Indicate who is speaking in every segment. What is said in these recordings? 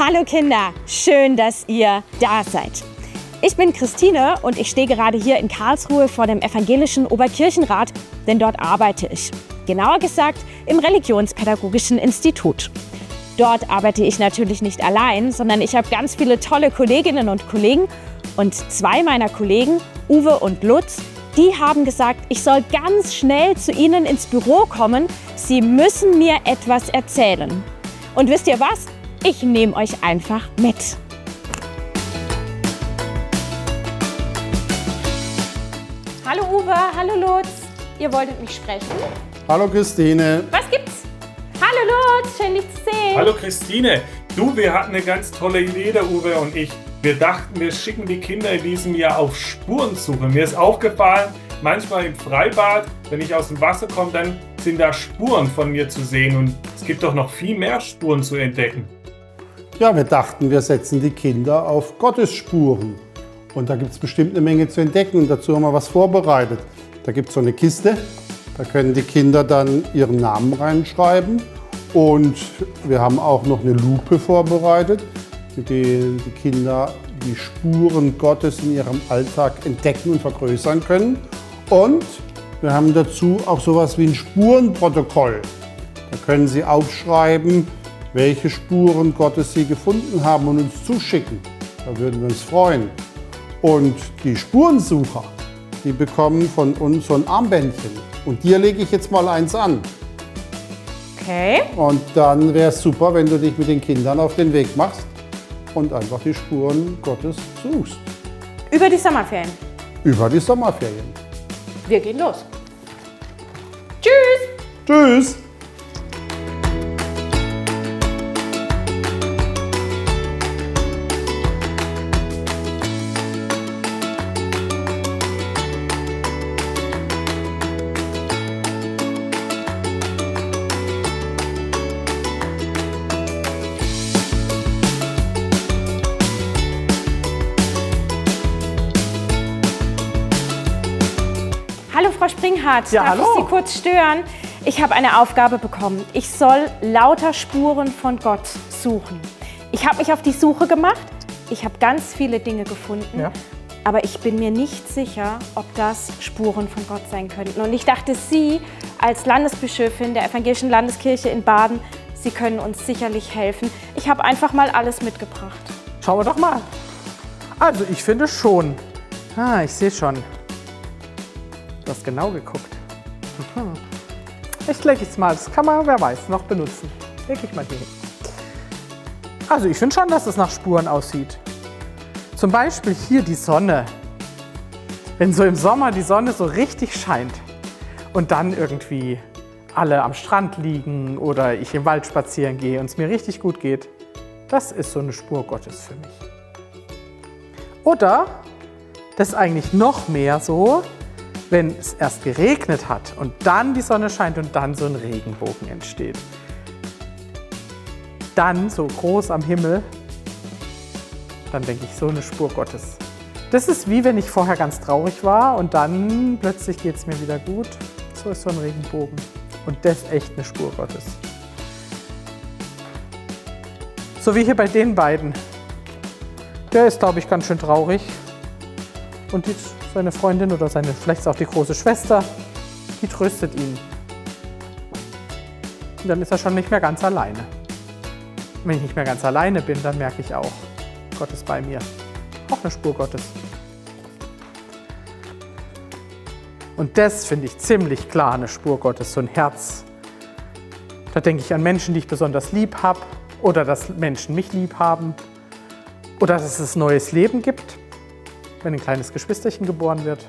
Speaker 1: Hallo Kinder, schön, dass ihr da seid. Ich bin Christine und ich stehe gerade hier in Karlsruhe vor dem Evangelischen Oberkirchenrat, denn dort arbeite ich. Genauer gesagt im Religionspädagogischen Institut. Dort arbeite ich natürlich nicht allein, sondern ich habe ganz viele tolle Kolleginnen und Kollegen. Und zwei meiner Kollegen, Uwe und Lutz, die haben gesagt, ich soll ganz schnell zu ihnen ins Büro kommen. Sie müssen mir etwas erzählen. Und wisst ihr was? Ich nehme euch einfach mit. Hallo Uwe, hallo Lutz. Ihr wolltet mich sprechen?
Speaker 2: Hallo Christine.
Speaker 1: Was gibt's? Hallo Lutz, schön dich zu sehen.
Speaker 3: Hallo Christine. Du, wir hatten eine ganz tolle Idee, der Uwe und ich. Wir dachten, wir schicken die Kinder in diesem Jahr auf Spurensuche. Mir ist aufgefallen, manchmal im Freibad, wenn ich aus dem Wasser komme, dann sind da Spuren von mir zu sehen und es gibt doch noch viel mehr Spuren zu entdecken.
Speaker 2: Ja, wir dachten, wir setzen die Kinder auf Gottes Spuren. Und da gibt es bestimmt eine Menge zu entdecken. Und dazu haben wir was vorbereitet. Da gibt es so eine Kiste, da können die Kinder dann ihren Namen reinschreiben. Und wir haben auch noch eine Lupe vorbereitet, mit der die Kinder die Spuren Gottes in ihrem Alltag entdecken und vergrößern können. Und wir haben dazu auch sowas wie ein Spurenprotokoll. Da können Sie aufschreiben, welche Spuren Gottes Sie gefunden haben und uns zuschicken. Da würden wir uns freuen. Und die Spurensucher, die bekommen von uns so ein Armbändchen. Und dir lege ich jetzt mal eins an.
Speaker 1: Okay.
Speaker 2: Und dann wäre es super, wenn du dich mit den Kindern auf den Weg machst und einfach die Spuren Gottes suchst.
Speaker 1: Über die Sommerferien.
Speaker 2: Über die Sommerferien.
Speaker 1: Wir gehen los. Tschüss.
Speaker 2: Tschüss.
Speaker 1: Frau Springhardt,
Speaker 4: Ja,
Speaker 1: darf
Speaker 4: hallo.
Speaker 1: ich Sie kurz stören? Ich habe eine Aufgabe bekommen. Ich soll lauter Spuren von Gott suchen. Ich habe mich auf die Suche gemacht. Ich habe ganz viele Dinge gefunden.
Speaker 4: Ja.
Speaker 1: Aber ich bin mir nicht sicher, ob das Spuren von Gott sein könnten. Und ich dachte, Sie als Landesbischöfin der Evangelischen Landeskirche in Baden, Sie können uns sicherlich helfen. Ich habe einfach mal alles mitgebracht.
Speaker 4: Schauen wir doch mal. Also, ich finde schon. Ah, ich sehe schon. Du hast genau geguckt. Mhm. Ich lege es mal. Das kann man, wer weiß, noch benutzen. Lege ich mal hier hin. Also, ich finde schon, dass es nach Spuren aussieht. Zum Beispiel hier die Sonne. Wenn so im Sommer die Sonne so richtig scheint und dann irgendwie alle am Strand liegen oder ich im Wald spazieren gehe und es mir richtig gut geht, das ist so eine Spur Gottes für mich. Oder das ist eigentlich noch mehr so, wenn es erst geregnet hat und dann die Sonne scheint und dann so ein Regenbogen entsteht. Dann so groß am Himmel, dann denke ich, so eine Spur Gottes. Das ist wie wenn ich vorher ganz traurig war und dann plötzlich geht es mir wieder gut. So ist so ein Regenbogen. Und das ist echt eine Spur Gottes. So wie hier bei den beiden. Der ist, glaube ich, ganz schön traurig. Und die, seine Freundin oder seine, vielleicht auch die große Schwester, die tröstet ihn. Und dann ist er schon nicht mehr ganz alleine. Wenn ich nicht mehr ganz alleine bin, dann merke ich auch, Gott ist bei mir. Auch eine Spur Gottes. Und das finde ich ziemlich klar eine Spur Gottes, so ein Herz. Da denke ich an Menschen, die ich besonders lieb habe oder dass Menschen mich lieb haben oder dass es neues Leben gibt, wenn ein kleines Geschwisterchen geboren wird.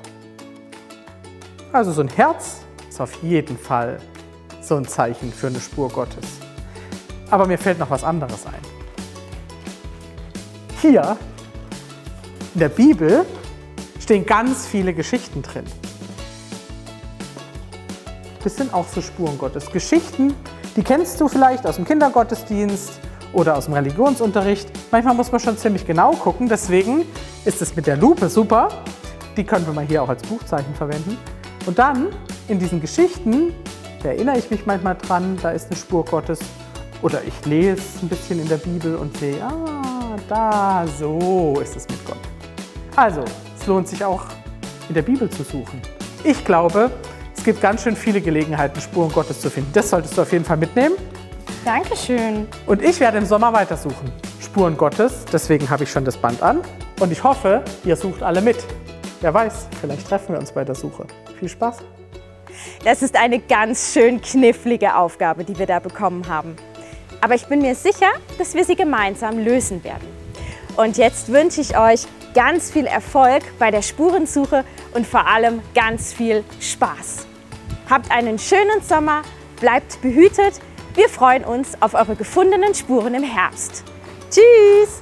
Speaker 4: Also so ein Herz ist auf jeden Fall so ein Zeichen für eine Spur Gottes. Aber mir fällt noch was anderes ein. Hier in der Bibel stehen ganz viele Geschichten drin. Das sind auch so Spuren Gottes. Geschichten, die kennst du vielleicht aus dem Kindergottesdienst oder aus dem Religionsunterricht. Manchmal muss man schon ziemlich genau gucken, deswegen ist es mit der Lupe super. Die können wir mal hier auch als Buchzeichen verwenden. Und dann in diesen Geschichten, da erinnere ich mich manchmal dran, da ist eine Spur Gottes. Oder ich lese ein bisschen in der Bibel und sehe, ah, da, so ist es mit Gott. Also, es lohnt sich auch in der Bibel zu suchen. Ich glaube, es gibt ganz schön viele Gelegenheiten, Spuren Gottes zu finden. Das solltest du auf jeden Fall mitnehmen.
Speaker 1: Dankeschön.
Speaker 4: Und ich werde im Sommer weitersuchen. Spuren Gottes, deswegen habe ich schon das Band an. Und ich hoffe, ihr sucht alle mit. Wer weiß, vielleicht treffen wir uns bei der Suche. Viel Spaß!
Speaker 1: Das ist eine ganz schön knifflige Aufgabe, die wir da bekommen haben. Aber ich bin mir sicher, dass wir sie gemeinsam lösen werden. Und jetzt wünsche ich euch ganz viel Erfolg bei der Spurensuche und vor allem ganz viel Spaß. Habt einen schönen Sommer, bleibt behütet. Wir freuen uns auf eure gefundenen Spuren im Herbst. Tschüss!